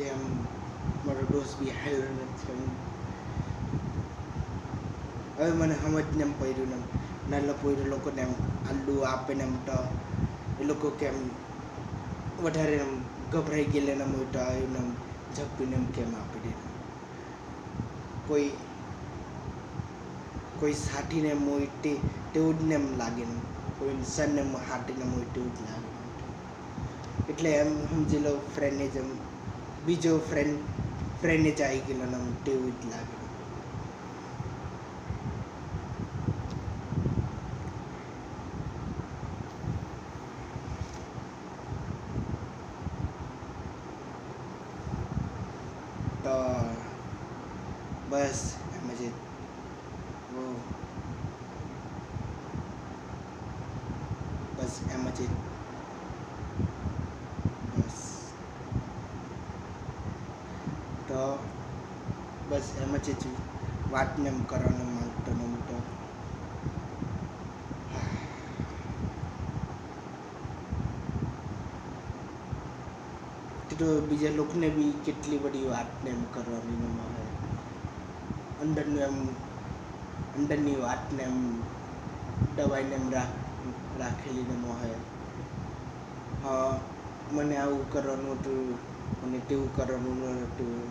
જે આમ મારો ડોસ બી હાલ્યો નથી હવે મને સમજ ને એમ પડ્યું એમ નાના પોઈરો લોકોને એમ આલ્લું આપે ને એમ તો એ લોકો કેમ વધારે એમ ગભરાઈ ગયેલા ને મોટા એને એમ ઝપીને એમ કેમ આપી દે કોઈ કોઈ સાઠીને તે તેવું જ ને એમ લાગે ને કોઈ ઇન્સાનને હાટીને મોય તેવું જ લાગે એટલે એમ સમજી લો ફ્રેન્ડને જેમ બીજો ફ્રેન્ડ ફ્રેન્ડ જ આવી ગયેલો ને એમ તેવું જ લાગે તો બસ એમ જ બહુ બસ એમ જ બસ તો બસ એમ જ છું. વાતને એમ કરવાનો માંગતો ને એમ તો. બીજા લોકોને બી કેટલી બધી વાતને એમ કરવાની ને મળે અંદરનું એમ, અંદરની વાતને એમ દબાઈને એમ રાખ, રાખેલી ન મળે હા, મને આવું કરવાનું હતું, મને તેવું કરવાનું ન પણ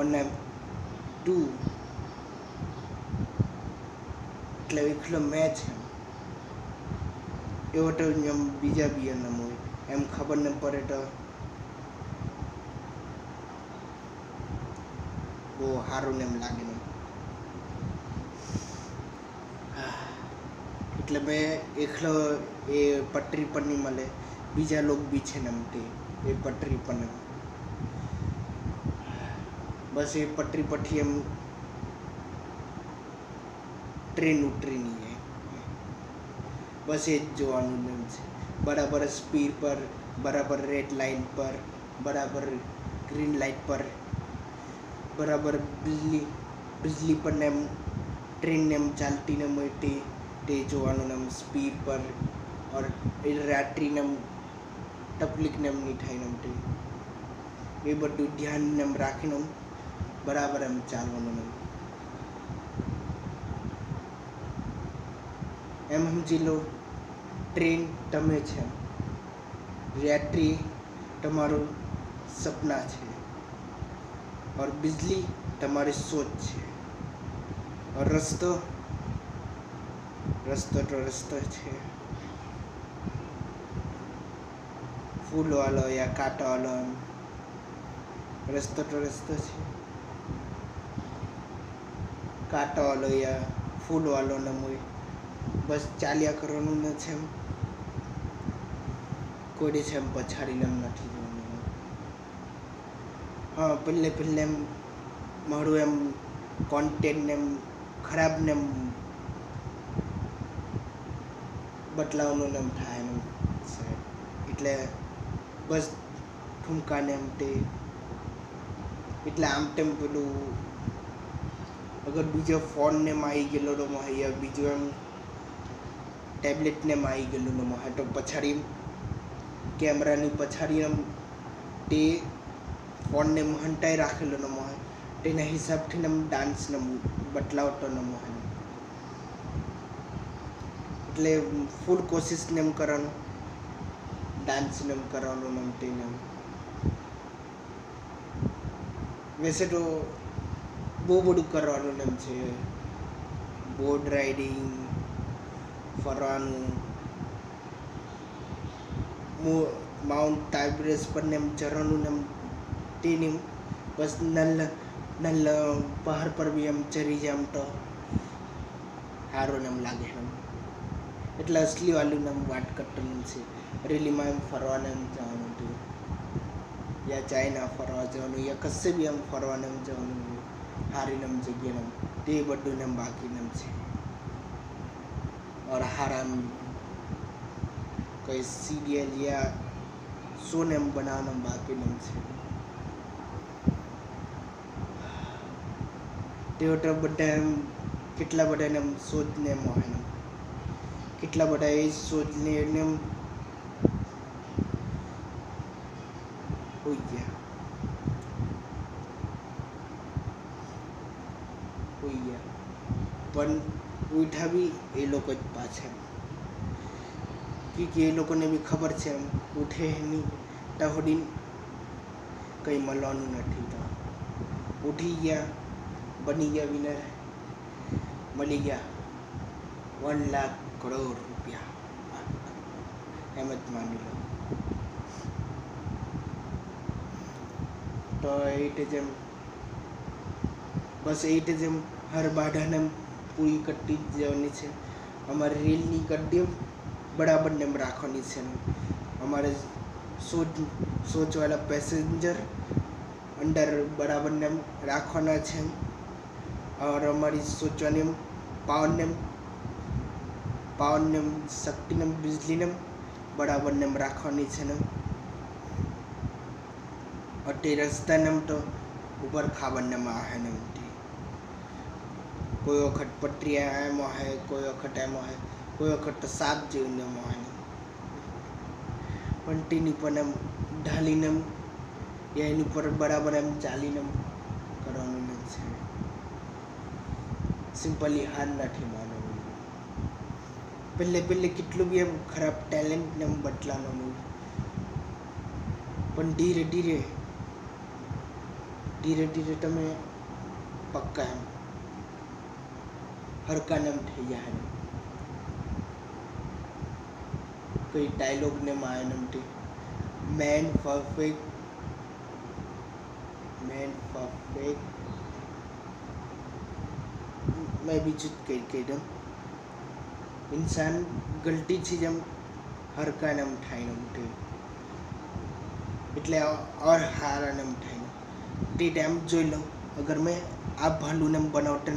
અને ટુ એટલે એકલો મેં છે. એવો તો એમ બીજા બી એમ હોય એમ ખબર ન પડે તો બહુ સારું ને એમ લાગે ને. એટલે મેં એકલો એ પટરી પર નહીં મળે. બીજા લોક બી છે ને એમ તે. એ પટરી પર ને એ પટરી પઠી એમ ટ્રેન ઉતરી નહીં બસ એ જ જોવાનું એમ છે. બરાબર સ્પીડ પર, બરાબર રેડ લાઇન પર, બરાબર ગ્રીન લાઇટ પર, બરાબર બિજલી બિજલી પર એમ ટ્રેન એમ ચાલતી ને મળતી તે જોવાનું એમ સ્પીડ પર, ઓર એ રાત્રિને એમ તકલીફ ને એમ નહીં થાય એમ તે. એ બધું ધ્યાન એમ રાખીને બરાબર એમ ચાલવાનું ને એમ સમજી લો ટ્રેન તમે છે રેટ્રી તમારું સપના છે और बिजली તમારી સોચ છે और રસ્તો રસ્તો તો રસ્તો છે ફૂલવાળો યા કાંટાવાળો એમ રસ્તો તો રસ્તો છે કાંટાવાળો યા ફૂલવાળો ને હોય બસ ચાલ્યા કરવાનું નથી એમ કોઈ છે એમ પછાડીને એમ નથી જવાનું. હા પહેલે પહેલે એમ મારું એમ કોન્ટેન્ટ એમ ખરાબ ને એમ બદલાવનું એમ થાય એમ એટલે બસ ઠુમકાને એમ તે. એટલે આમ તેમ પેલું અગર બીજો ફોનને આવી ગયેલો તો માં યા બીજું એમ ટેબ્લેટને એમ આવી ગયેલું ને માં તો પછાડી કેમેરાની પછાડી એમ તે ફોનને હંટાઈ રાખેલો ન મોહે તેના હિસાબથી એમ ડાન્સને બટલાવતો ન મોહે એટલે ફૂલ કોશિશને એમ કરવાનું ડાન્સને એમ કરવાનું એમ તેને એમ. વૈસે તો બહુ બધું કરવાનું એમ છે. બોટ રાઇડિંગ ફરવાનું. માઉન્ટ ટાઈબ્રેસ પર ને એમ ચરવાનું ને એમ તેની બસ નલ નલ પહાડ પર બી એમ ચરી જાય એમ તો. સારું એમ લાગે એમ. એટલે અસલી વાલું એમ વાત કરતો છે. રેલીમાં એમ ફરવાને એમ જવાનું હતું. યા ચાઇના ફરવા જવાનું, યા કશે બી આમ ફરવાને એમ જવાનું. હારીને એમ જગ્યાને તે બધું ને એમ બાકી એમ છે. और હારામ કોઈ સિરિયલ યા સોનેમ ને એમ બનાવવાનું બાકી એમ છે. તેઓ બધા એમ કેટલા બધાને એમ શોધને એમ હોય ને કેટલા બધા એ શોધને એને એમ હોઈ ગયા. હોઈ પણ ઉઠા એ લોકો જ પાછા. કે એ લોકોને બી ખબર છે એમ, ઉઠે એની ત્યાં કંઈ મળવાનું નથી તો. ઉઠી ગયા, બની ગયા વિનર મળી ગયા. વન લાખ કરોડ રૂપિયા. એમ જ માની લો. તો એટ જેમ, બસ એટ જેમ હર બાધાને પૂરી કરતી જવાની છે અમારે રેલની કડ્ડીઓ બરાબર નેમ રાખવાની છે અમારે સોચ સોચવાળા પેસેન્જર અંડર બરાબર નેમ રાખવાના છે ઓર અમારી સોચવાની પાવર નેમ પાવર નેમ શક્તિ બરાબર નેમ રાખવાની છે ને અટે રસ્તાનેમ તો ઉપર ખાબર આવે ને કોઈ વખત પટરી એમ હોય કોઈ વખત એમ હોય કોઈ વખત સાપ જેવું એમ હોય પંટીની પણ એમ ઢાલીને એમ એની પર બરાબર એમ ચાલીને કરવાનું છે. સિમ્પલી હાર નથી માનવું. પહેલે પહેલે કેટલું બી એમ ખરાબ ટેલેન્ટ ને એમ બદલાવાનું પણ ધીરે ધીરે ધીરે ધીરે તમે પક્કા એમ હરકા એમ થઈ જાય એમ કોઈ ડાયલોગ ને માં એમ તે મેન પરફેક્ટ મેન પરફેક્ટ મેં બીજું જ કહી કહી દઉં ઇન્સાન ગલતીથી જ એમ હરકાને એમ થાય ને એમ તે એટલે ઓર હારાને એમ થાય ને તે ટાઈમ જોઈ લઉં અગર મેં આ ભાલુને એમ બનાવતા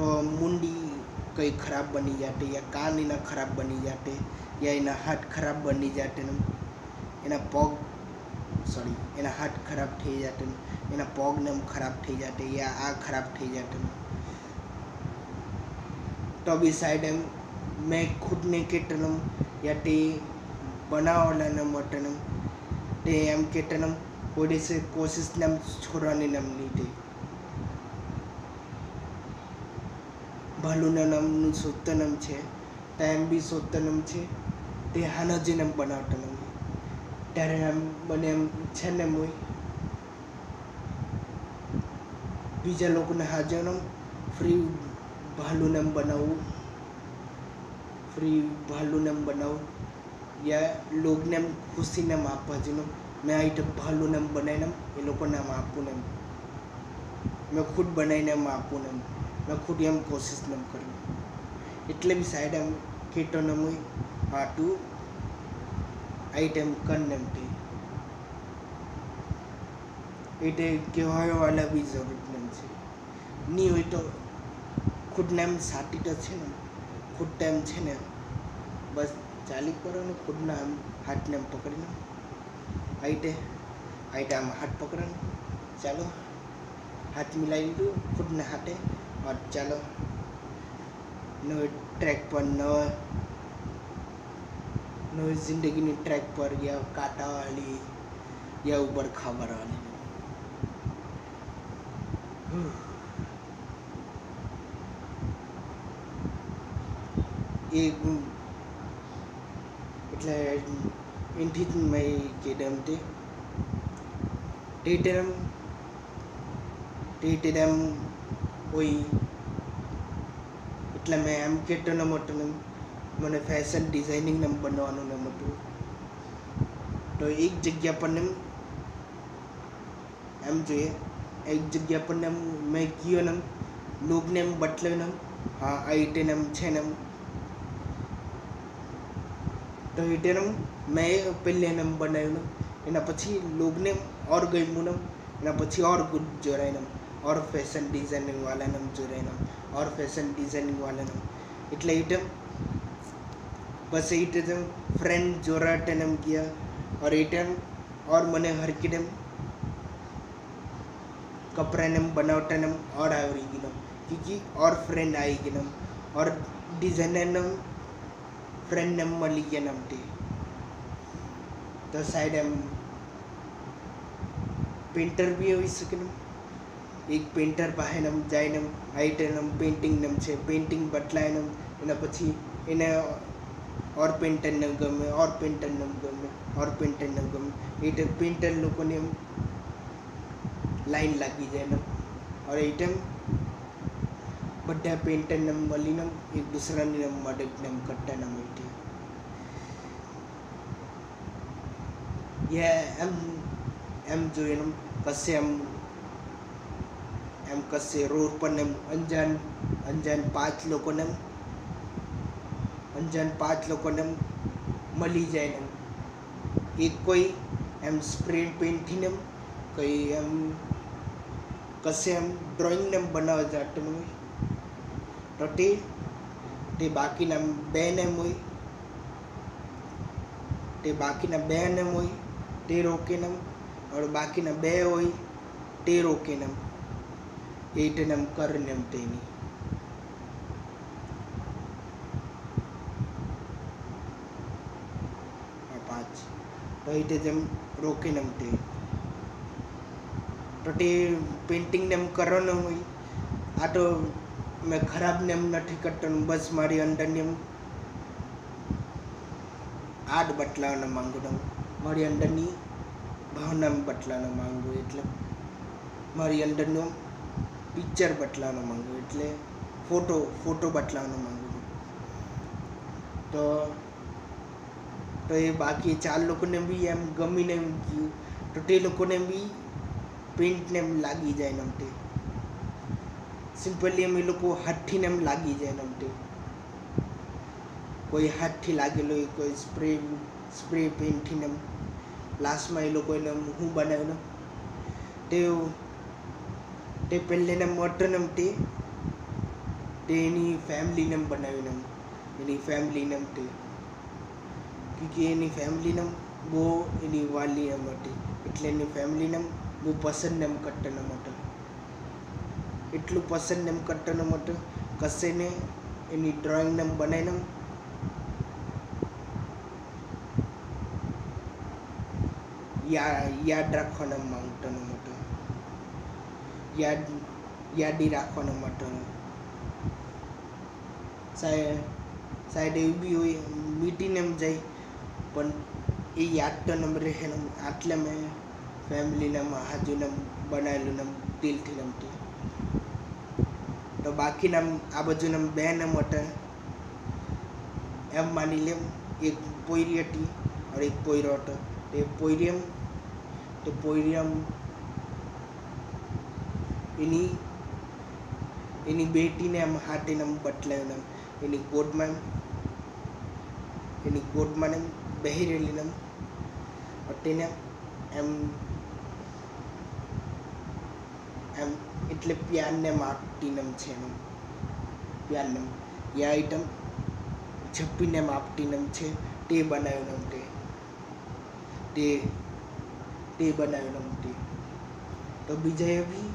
મુંડી કંઈ ખરાબ બની જાતે યા એના ખરાબ બની જાતે યા એના હાથ ખરાબ બની જાતે ને એના પગ સોરી એના હાથ ખરાબ થઈ જાતે એના પગને એમ ખરાબ થઈ જાતે યા આ ખરાબ થઈ જાતે તો બી સાઈડ એમ મેં ખુદને કેટલમ યા તે બનાવવાના મટનમ તે એમ કેટલમ કોઈ કોશિશને એમ છોડવાની નામ લીધે ભાલુના નામનું સોતનમ છે, ટાઈમ બી સોતનમ છે, તે હાનાજીને એમ બનાવતા ત્યારે આમ મને એમ છે ને મોય, બીજા લોકોને હાજરમ ફ્રી ભાલુને એમ બનાવવું ફ્રી ભાલુને એમ બનાવવું યા લોગને એમ ખુશીને એમ આપવા જેનું, મેં આઈટમ ભાલુને એમ બનાવીને એ લોકોને એમ આપું ને એમ. મેં ખુદ બનાવીને એમ આપું ને એમ. મેં ખુદ એમ કોશિશ ને કર્યું. એટલે બી સાઈડ એમ કેટો ને મુઈ ટુ આઈટમ કન એમ તે એટલે કહેવાય વાલા બી જરૂર નહીં છે. નહીં હોય તો ખુદને એમ સાટી તો છે ને, ખુદ ટાઈમ છે ને, બસ ચાલી કરો ને ખુદના આમ હાથને એમ પકડીને. આઈટે આઈટે આમ હાથ પકડે ચાલો, હાથ મિલાવી દીધું ખુદને હાથે और ચાલો નવે ટ્રેક પર નવા નવી જિંદગીની ટ્રેક પર યા કાંટાવાળી યા ઉપર ખાબરવાળી એ એટલે એનથી જ મેં કીધું તે ટેટરમ ટેટરમ હોય. એટલે મેં એમ ન મોટો મને ફેશન ડિઝાઇનિંગ ને બનવાનું ને હતું. તો એક જગ્યા પર ને એમ જોઈએ. એક જગ્યા પર ને મેં કયો ને લોગને એમ બતલાવ્યું ને હા, આ રીતે ને એમ છે ને એમ. તો એટલે એમ મેં પહેલે એને બનાવ્યું ને, એના પછી લોગને ઓર ગમ્યું ને એના પછી ઓર ગુડ જોરાય और फ़ैशन डिज़ाइनिंग वाले డిజైనింగ్ వాళ్ళనం नम और फ़ैशन डिज़ाइनिंग वाले नम డిజైనింగ్ इट बस इट బస్ फ्रेंड जोरा टेनम किया, और इटन और मने हर किडम कपड़ेनम बनावटनम और आवरी की नम क्योंकि और फ्रेंड आई की नम और डिज़ाइनर नम फ्रेंड नम मली के नम टे तो साइड एम पेंटर भी हो सकनम એક પેન્ટર પાસે નમ જાય ને આઈટમ પેઇન્ટિંગ નમ છે પેઇન્ટિંગ બદલાય નમ એના પછી એને ઓર પેન્ટરને ગમે ઓર પેન્ટરને ગમે ઓર પેન્ટરને ગમે એટલે પેન્ટર લોકોને એમ લાઈન લાગી જાય ને और આઈટમ બધા પેન્ટરને મળીને એક દૂસરાની મદદને કરતા ન મળતી યે એમ એમ જોઈને કશે એમ એમ કશે રોડ પર ને અંજાન અંજાન પાંચ લોકોને અંજાન પાંચ લોકોને મળી જાય ને એક કોઈ એમ સ્પ્રે પેઇન્ટથી ને કંઈ એમ કશે એમ ડ્રોઈંગને એમ બનાવે છે આટલું તો તે તે બાકીના બે એમ હોય, તે બાકીના બે નેમ હોય, તે રોકીને એમ બાકીના બે હોય, તે રોકે નેમ એટ નેમ કર નેમ તેની પાંચ તો એ જેમ રોકે નેમ તે તો તે પેઇન્ટિંગ નેમ કરવાનું હોય આ તો મેં ખરાબ નેમ નથી કરતો ને બસ મારી અંદરની એમ આડ બદલાવવાના માંગુ છું મારી અંદરની ભાવના બદલાવવાના માંગુ એટલે મારી અંદરનું પિક્ચર બટલાવવાનું માંગુ, એટલે ફોટો ફોટો બટલાવવાનું માંગુ છું. તો તો એ બાકી ચાર લોકોને બી એમ ગમીને એમ ગયું. તો તે લોકોને બી પેઇન્ટને એમ લાગી જાય ને તે. સિમ્પલી એમ એ લોકો હાથથીને એમ લાગી જાય ને તે. કોઈ હાથથી લાગેલો હોય, કોઈ સ્પ્રે સ્પ્રે પેઇન્ટથી એમ. લાસ્ટમાં એ લોકો એને હું બનાવ્યું ને. તે તે પહેલેને મટન એમ તે તે એની ફેમિલીને નમ બનાવ્યું એમ, એની ફેમિલીને એમ તે. કે એની ફેમિલીને બહુ એની વાલી એમ હતી, એટલે એની ફેમિલીને બહુ પસંદ એમ કરતા ન માટે એટલું પસંદ એમ કરતા ન માટે કશેને એની ડ્રોઈંગને એમ બનાવીને યા, યાદ રાખવાના માંગતો ન યાદ, યાદી રાખવાના માટે સાહેબ સાઈડ એવી બી હોય મીટીને એમ જાય, પણ એ યાદ તો નમ રહે આટલે મેં ફેમિલીને હાજુને બનાવેલું ને દિલથી નમતું તો બાકીના આ બાજુને બે ને માટે, એમ માની લેમ એક પોયરી હતી, અને એક પોયરો હતો. તે તો તે પોયરિયમ એની એની બેટીને આમ હાથીને આમ બટલાયું એમ એની ગોદમાં એની ગોદમાં એમ બેહી રહેલી એમ તેને એમ એમ એટલે પ્યારને માપતી એમ છે એમ. પ્યારને એ આઈટમ છપ્પીને એમ છે, તે બનાવ્યું એમ તે. તે તે બનાવ્યું તે. બીજા બી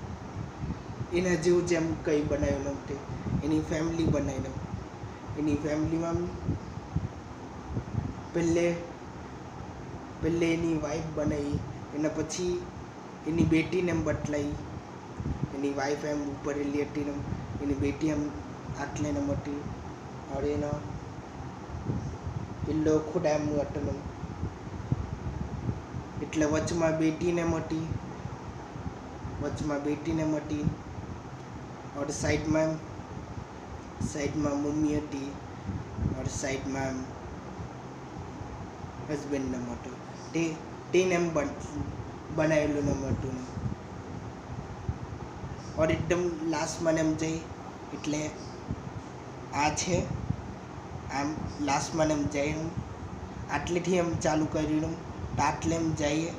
એના જેવું જેમ કંઈ બનાવ્યું નહોતું એની ફેમિલી બનાવીને એની ફેમિલીમાં પહેલે પહેલે એની વાઈફ બનાવી, એના પછી એની બેટીને એમ બટલાવી એની વાઈફ એમ ઉપરેલી હતી ને એની બેટી એમ આટલે ને મટી હવે એનો એ ખોડા એમ હતું એમ. એટલે વચમાં બેટીને મટી વચમાં બેટીને મટી और સાઈડમાં સાઈડમાં મમ્મી હતી और સાઈડમાં હસબન્ડને મોટો તે તેને એમ બન બનાવેલું ને મોટું ને और એકદમ લાસ્ટમાં એમ જઈ એટલે આ છે આમ લાસ્ટમાં એમ જઈ આટલેથી એમ ચાલુ કર્યું તાટલેમ જઈએ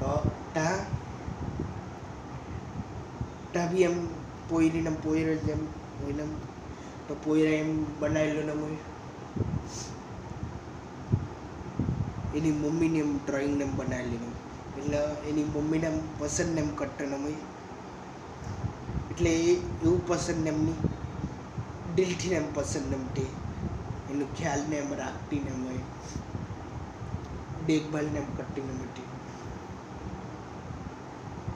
તો ત્યાં ત્યાં બી એમ પોયરીને પોયર જેમ હોય એમ તો પોયરા એમ બનાવેલો ને હોય એની મમ્મીને એમ ડ્રોઈંગને એમ બનાવેલી એટલે એની મમ્મીને એમ પસંદ એમ કરતા ને હોય એટલે એ એવું પસંદ એમની દિલથી એમ પસંદ એમ તે એનું ખ્યાલને એમ રાખતી ને હોય દેખભાલને એમ કરતી ને મટી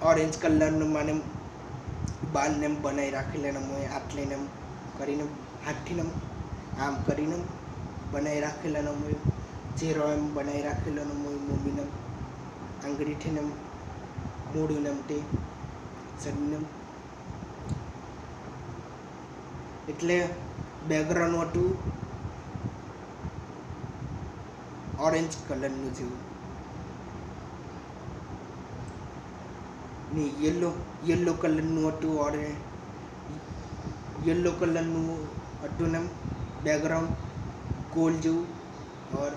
ઓરેન્જ કલરનું મને બાલને એમ બનાવી રાખેલા ને હોય આટલે ને એમ કરીને હાથથી એમ આમ કરીને બનાવી રાખેલા ને હોય ચહેરો એમ બનાવી રાખેલો મોય મમ્મીને આંગળીથીને મોડું એમ તે શરીરને એટલે બેકગ્રાઉન્ડ હતું ઓરેન્જ કલરનું જેવું. ને યલો યલો કલરનું હતું ઓરે યલો કલરનું હતું ને બેકગ્રાઉન્ડ ગોલ જેવું ઓર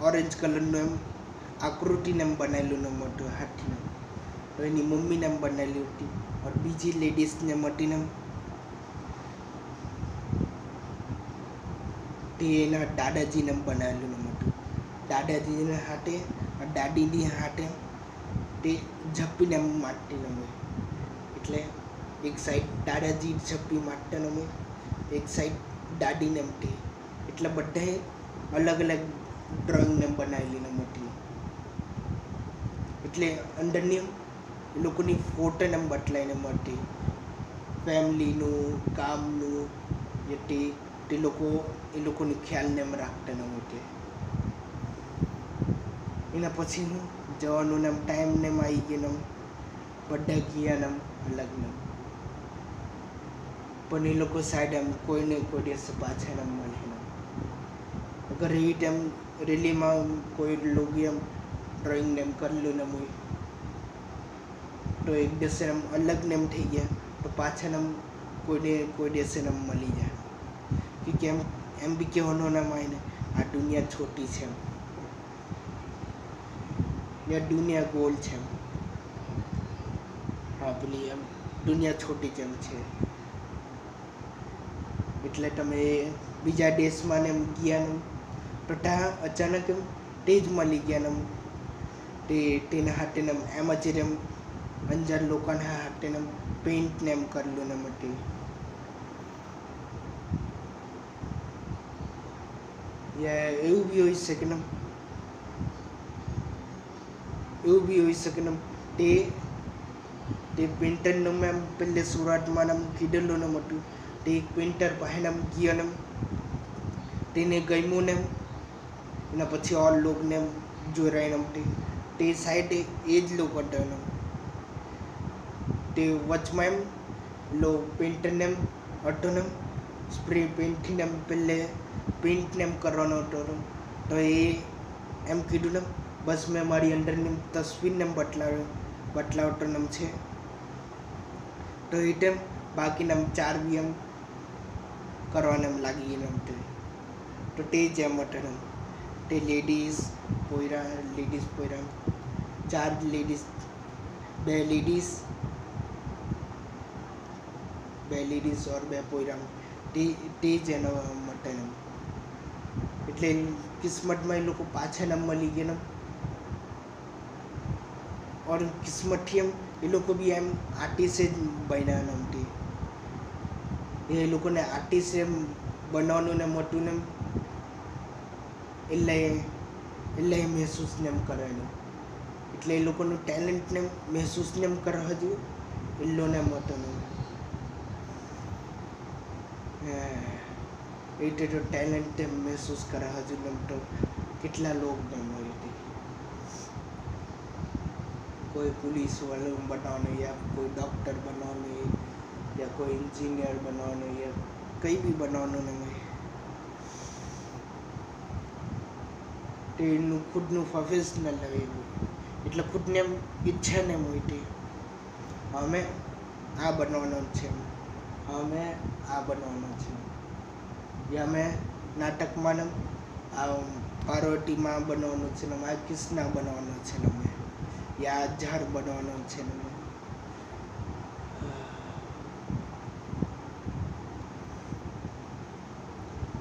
ઓરેન્જ કલરનું એમ આકૃતિને એમ બનાવેલું ને મોટું હાથીને તો એની મમ્મીને એમ બનાવેલી હતી ઓર બીજી લેડીઝને મટીને તે એના દાદાજીને બનાવેલું ને મોટું દાદાજીના હાથે દાદીની હાથે તે ઝપ્પીને એમ માટી અમે. એટલે એક સાઈડ દાદાજી ઝપ્પી મારતા નમે એક સાઈડ દાદીને મટી એટલે બધાએ અલગ અલગ ડ્રોઈંગને બનાવેલી ને મોટી એટલે અંદરની એ લોકોની ફોટોને એમ બદલાઈને મળતી ફેમિલીનું કામનું એ તે લોકો, એ લોકોની ખ્યાલને એમ રાખતા ન હોય એના પછીનું જવાનું ને એમ ટાઈમ ને એમ આવી ગયો ને એમ બધા ગયા ને એમ અલગ ને એમ. પણ એ લોકો સાઈડ એમ કોઈને કોઈ દિવસ પાછા ને એમ મળે ને અગર એ ટાઈમ રેલીમાં એમ કોઈ લોકો એમ ડ્રોઈંગ ને એમ કરેલું ને એમ હોય તો એક દિવસે એમ અલગ ને એમ થઈ ગયા તો પાછા ને એમ કોઈને કોઈ દિવસે ને એમ મળી જાય કે કેમ એમ બી કહેવાનું ના માય ને આ દુનિયા છોટી છે એમ આ દુનિયા ગોલ છે હા પેલી એમ દુનિયા છોટી જેમ છે એટલે તમે બીજા દેશમાં ને એમ ગયા ને તો ત્યાં અચાનક એમ તે જ મળી ગયા ને તેના હાથે ને એમ જ એમ અંજાર લોકોના હાથે ને પેન્ટ ને એમ કરેલું ને મટી યા એવું બી હોઈ શકે ને એવું બી હોઈ શકે ને તે તે પેન્ટરનું એમ પહેલે સુરતમાં એમ કીધેલું ને હતું તે એક પેન્ટર પાસે એમ ગયો ને તેને ગમ્યું ને એના પછી ઓર લોકને એમ રહ્યા તે તે સાઈડે એ જ લોકો હતો એમ તે વચમાં એમ લો પેન્ટરને એમ હતો ને સ્પ્રે પેઇન્ટથી એમ પહેલે પેઇન્ટને એમ કરવાનો હતો. તો એ એમ કીધું ને બસ મેં મારી અંદરની તસવીરને બદલાવ્યો બદલાવતો છે. તો એ ટાઈમ બાકીના એમ ચાર બી એમ કરવાને એમ લાગી ગયેલું એમ તે તો તે જ એમ એમ. તે લેડીઝ પોયરા લેડીઝ પોયરા. ચાર લેડીઝ બે લેડીઝ બે લેડીઝ ઓર બે પોયરા તે તે જ એનો મટન એટલે કિસ્મતમાં એ લોકો પાછા ના મળી ગયા કિસ્મતથી એમ એ લોકો બી એમ આર્ટિસ્ટ જ બન્યા ને એમ તે એ લોકોને આર્ટિસ્ટ એમ બનવાનું ને મોટું ને એટલે એટલે મહેસૂસ ને એમ કરેલું એટલે એ લોકોનું ટેલેન્ટને મહેસૂસ ને એમ કરે હજુ એ લોકોને એમ હતો ને હા. એ તે ટેલેન્ટ મહેસૂસ કરે હજુ ને એમ તો કેટલા લોક ને એમ હોય તે કોઈ પોલીસ બનાવવાનું, યા કોઈ ડૉક્ટર બનવાનું યા કોઈ એન્જિનિયર બનાવવાનું, યા કંઈ બી બનાવવાનું નહીં એનું ખુદનું પ્રોફેશનલ લેવું એટલે ખુદને એમ ઈચ્છા ને મોટી અમે આ બનવાનો છે અમે આ બનવાનો છે જે અમે નાટકમાં ને આ પાર્વતીમાં બનવાનું છે ને આ કૃષ્ણ બનવાનો છે ને અમે. ઝાડ બનવાનો છે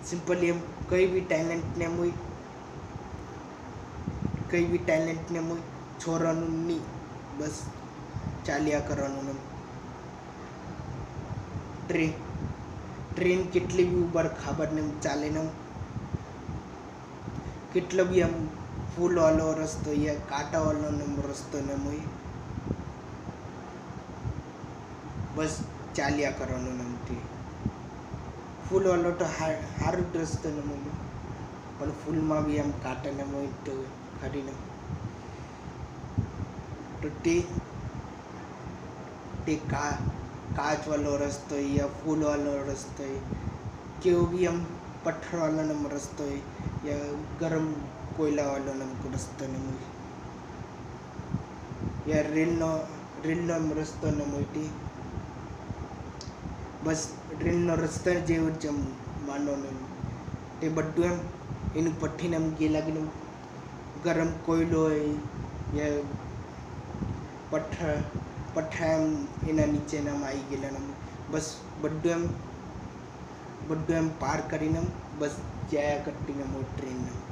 સિમ્પલી એમ, કઈ બી ટેલેન્ટને મુઈ કઈ બી ટેલેન્ટને મુઈ છોડવાનું નહીં, બસ ચાલ્યા કરવાનું એમ. ટ્રેન ટ્રેન કેટલી બી ઉપર ખબર ને એમ ચાલે ને એમ. કેટલો બી આમ ફૂલ વાળો રસ્તો યા કાંટાવાળો રસ્તો ને મુઈ. બસ ચાલ્યા કરવાનો એમથી. ફૂલ વાળો તો સારું રસ્તો ને મુઈ. પણ ફૂલમાં બી આમ કાંટાને મુઈ તો ખરીને. તો તે તે કા, કાચવાળો રસ્તો યા ફૂલવાળો રસ્તો કેવો બી આમ પથ્થર વાળો નમ રસ્તો યા ગરમ કોયલા વાળો નમ રસ્તો ને હોય યા રેલનો રેલનો એમ રસ્તો ને મોટી બસ ટ્રેનનો રસ્તો જેવો જ માનો ને એમ. તે બધું એમ એનું પઠ્ઠીને એમ ગે લાગીને એમ ગરમ કોયલો હોય પઠ્ઠા પથ્થર એમ એના નીચેનામાં આવી ગયેલા બસ બધું એમ બધું એમ પાર કરીને એમ બસ જયા કરતી એમ ટ્રેન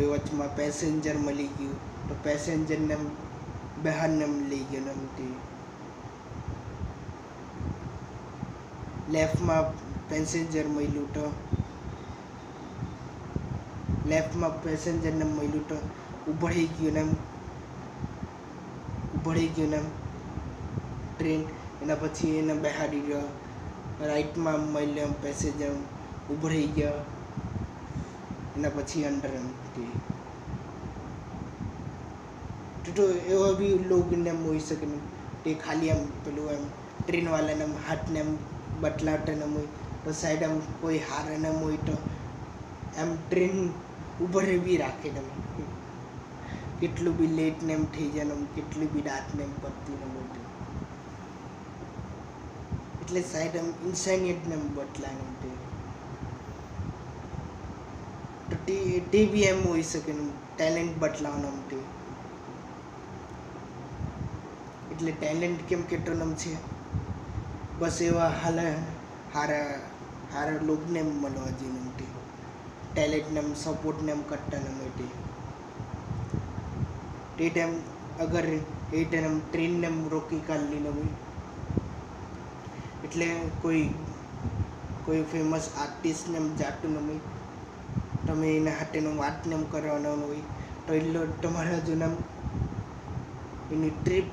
કોઈ વચમાં પેસેન્જર મળી ગયું. તો પેસેન્જરને બહારને લઈ ગયો ને લેફ્ટમાં પેસેન્જર મળ્યું તો. લેફ્ટમાં પેસેન્જરને મળ્યું તો ઉભળી ગયું ને ઉભળી ગયું ને ટ્રેન એના પછી એને બેહાડી ગયો રાઈટમાં મળ્યો પેસેન્જર ઉભળી ગયો. એના પછી અંડર એમ્પટી તો એવો બી લોકોને એમ હોઈ શકે તે ખાલી એમ પેલું એમ ટ્રેનવાળાને એમ હાથને એમ બતલાવતા ને એમ હોય તો સાઈડ એમ કોઈ હારે ને એમ હોય તો એમ ટ્રેન ઉભરે બી રાખે ને કેટલું બી લેટ ને એમ થઈ જાય એમ કેટલી બી રાત ને એમ પડતી ને બધું એટલે સાઈડ એમ ઇન્સાનિયત ને એમ બદલાય ને એમ તો તે તે બી એમ હોઈ શકે ટેલેન્ટ બદલાવવાનો એમ એટલે ટેલેન્ટ કેમ કેટલો એમ છે બસ એવા હાલ હારા હારા એમ મળવા એમ તે ટેલેન્ટને સપોર્ટને કરતા ને માટે તે ટાઈમ અગર એ ટાઈમ ટ્રેનને રોકી કાઢલી ને હોય એટલે કોઈ કોઈ ફેમસ આર્ટિસ્ટને જાતું ને હોય તમે એના હાટેનો વાતને એમ કરવાનો હોય, તો એટલો તમારા એમ એની ટ્રીપ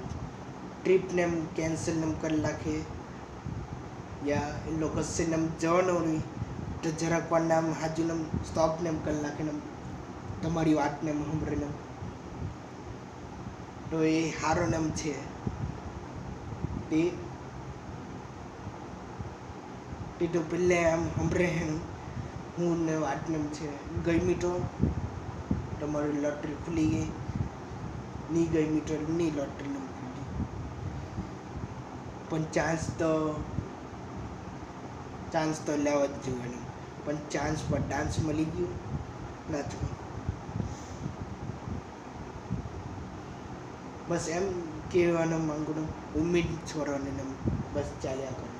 ટ્રીપને એમ કેન્સલ એમ કરી નાખે. યા એ લોકો કશે એમ જવાનો હોય, તો જરાક પણ નામ હાજુ નામ સ્ટોપને એમ કરી નાખે એમ તમારી વાતને એમ સાંભળીને. તો એ સારો નામ છે. તે તે પહેલાં આમ સાંભળે હે ને હું ને વાતને એમ છે ગમી તો તમારી લોટરી ખુલી ગઈ. નહીં ગમી તો નહીં લોટરી એમ ખુલી પણ ચાન્સ તો ચાન્સ તો લેવા જ જોવાનો. પણ ચાન્સ પર ડાન્સ મળી ગયો નથી બસ એમ કહેવાનું માંગુ ઉમેદ છોડવાની બસ ચાલ્યા કરવાનું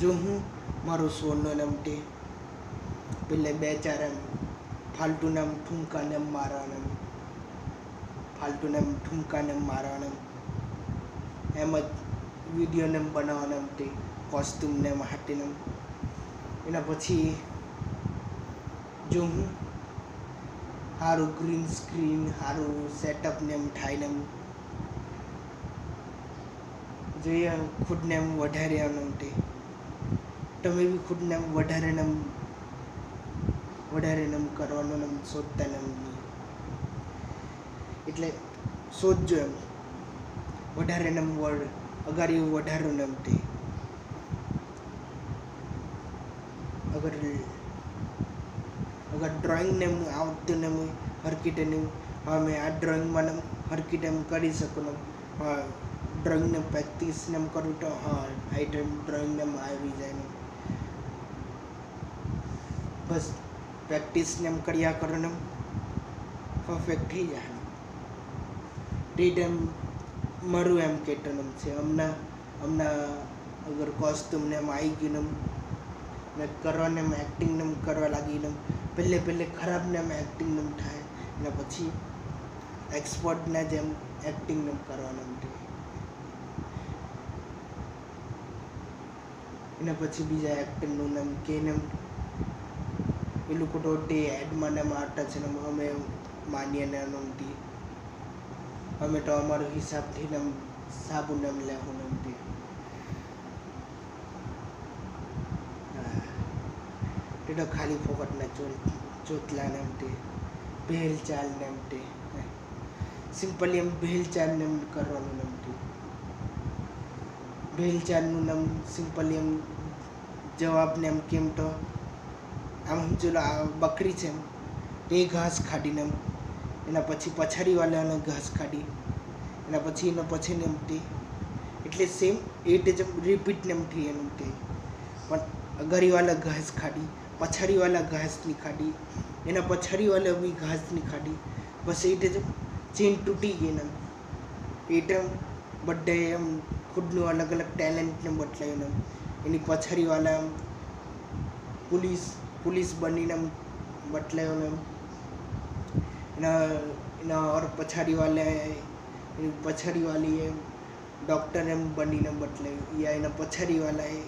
જો હું મારું સોનો ને પેલે બે ચાર એમ ફાલતુને એમ ઠુમકાને એમ મારવાને એમ. ફાલતુને એમ ઠુમકાને એમ મારવાને એમ. જ વિડીયોને એમ બનાવવાને એમ તે કોસ્ટ્યુમને એમ હાટીને એમ. એના પછી જો હું સારું ગ્રીન સ્ક્રીન સારું સેટઅપને એમ થાય ને એમ. જોઈએ ખુદને એમ વધારે એમ તે. તમે બી ખુદને આમ વધારે ને એમ વધારે નમ કરવાનું ને શોધતા નમ એટલે શોધજો એમ વધારે નમ વર્ડ અગાડી વધારો ને એમ તે અગર અગર ડ્રોઈંગને ને આવતું ને હરકીટ હરકીટે ને હા મેં આ ડ્રોઈંગમાં ને હરકી એમ કરી શકું ને હા ડ્રોઈંગને પ્રેક્ટિસ ને એમ કરું તો હા આઈ ડ્રોઈંગ ડ્રોઈંગને આવી જાય ને બસ પ્રેક્ટિસ ને એમ કર્યા કરો ને પરફેક્ટ થઈ જાય તે ટાઈમ મારું એમ કેટન એમ છે હમણાં હમણાં અગર કોસ્ટ્યુમ ને એમ આવી ગયું ને એમ મેં કરવાને એમ એક્ટિંગ ને એમ કરવા લાગી ને એમ પહેલે પહેલે ખરાબ ને એમ એક્ટિંગ ને એમ થાય ને પછી એક્સપર્ટના જેમ એક્ટિંગ ને એમ કરવાનું એમ થાય એના પછી બીજા એક્ટરનું નામ કે ને એમ એ લોકો એડમાં ને એમ આટા છે અમે માનીએ ને એમથી. અમે તો અમારો હિસાબથી ને એમ સાબુ ને એમ લેવું ને એમથી. તે તો ખાલી ફોકટના ચોલ, ચોતલા ને એમથી. ભેલ ચાલ ને એમથી. સિમ્પલી એમ ભેલ કરવાનું ને એમથી. ભેલ નામ સિમ્પલી જવાબને એમ કેમ તો આમ આ બકરી છે એમ તે ઘાસ ખાડીને એમ, એના પછી પછાડીવાળાને ઘાસ ખાડી, એના પછી એના પછી નમતી એટલે સેમ એ જ રિપીટ નમતી એમ એનું તે. પણ અગાડીવાળા ઘાસ ખાડી પછાડીવાળા ઘાસની ખાડી, એના પછાડીવાળા બી ઘાસની ખાડી, બસ એ જ ચેન તૂટી ગઈ ને એ ટાઈમ બધાએ એમ ખુદનું અલગ અલગ ટેલેન્ટને બદલાયું એમ. એની પછાડીવાળા એમ પોલીસ પોલીસ બનીને એમ બદલાયો એમ. એના એના ઓર પછાડીવાળા એની પછાડીવાળી એમ ડૉક્ટર એમ બનીને બદલાયું યા એના પછાડીવાળાએ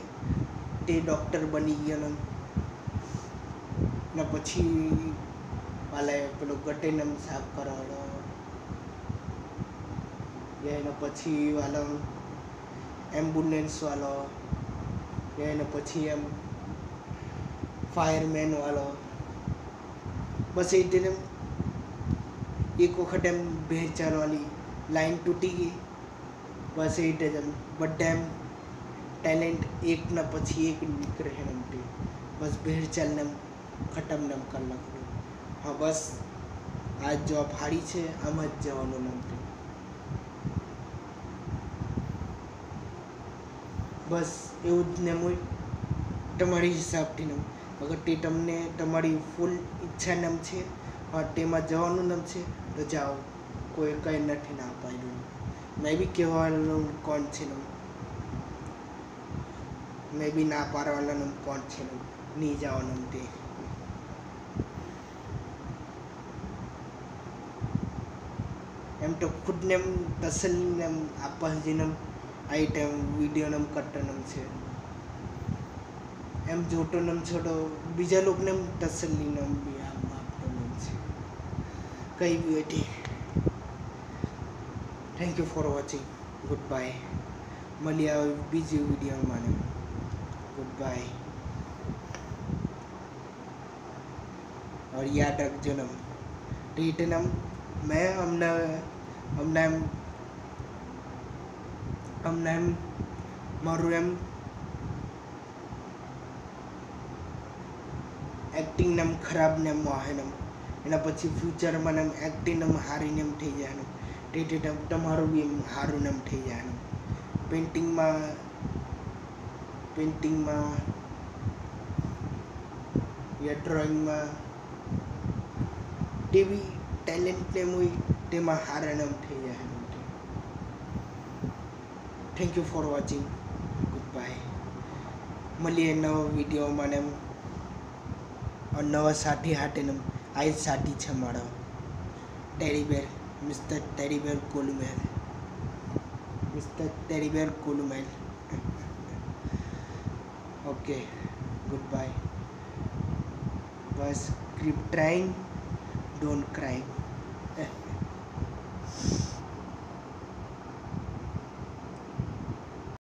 તે ડૉક્ટર બની ગયો એમ. એના પછી વાલાએ પેલો ગટેને એમ સાફ કરાવડો યા એના પછી વાલો એમ્બ્યુલન્સ વાળો યા એના પછી એમ ફાયરમેન વાળો બસ એ રીતે એક વખત એમ ભેચારવાળી લાઈન તૂટી ગઈ બસ એ રીતે જ એમ બધા એમ ટેલેન્ટ એકના પછી એક નીકળે છે એમ તે બસ ભેળચાલને એમ ખતમ ને એમ કરી નાખવું હા બસ આ જોબ હારી છે આમ જ જવાનું એમ તે બસ એવું જ ને હું તમારી હિસાબથી ને અગર તે તમને તમારી ફૂલ ઈચ્છા નામ છે તેમાં જવાનું નામ છે તો જાઓ કોઈ કંઈ નથી ના પાડ્યું મેં બી કહેવાનું કોણ છે મેં બી ના પાડવાનું કોણ છે ને નહીં જવાનું તે. એમ તો ખુદને એમ તસલ્લીને એમ આપવા એમ આ ટાઈમ વિડીયોને એમ કરવાનો છે. એમ જોટોને એમ છોડો, બીજા લોકોને એમ તસલ્લીને એમ બી આમ આપતો મન છે. કઈ બી હતી thank you for watching goodbye મળી આવે બીજી વિડીયોમાં ગુડ બાય ઓર याद रखજો નમ રિટર્ન આમ મેં હમણાં હમણાં એમ હમણાં એમ, મારું એમ એક્ટિંગ ને એમ ખરાબ ને એમ એમ એના પછી ફ્યુચરમાં એમ એક્ટિંગ એમ હારીને એમ થઈ જાય તે તમારું બી એમ હારું ને એમ થઈ જાય ને પેઇન્ટિંગમાં પેઇન્ટિંગમાં યા ડ્રોઈંગમાં ટીવી બી ટેલેન્ટ ને એમ હોય, તેમાં હારા ને એમ થઈ જાય એમ thank you for watching goodbye મળીએ નવા વિડીયોમાં ને એમ નવા સાથી આઈ સાથી છે મારો teddy bear mister teddy bear કોલુમેલ mister teddy bear કોલુમેલ ઓકે ગુડ બાય બસ ક્રીપ ટ્રાઈંગ ડોન્ટ ક્રાઈંગ